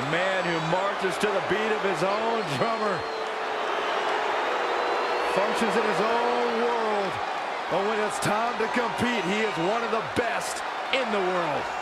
A man who marches to the beat of his own drummer. Functions in his own world. But when it's time to compete, he is one of the best in the world.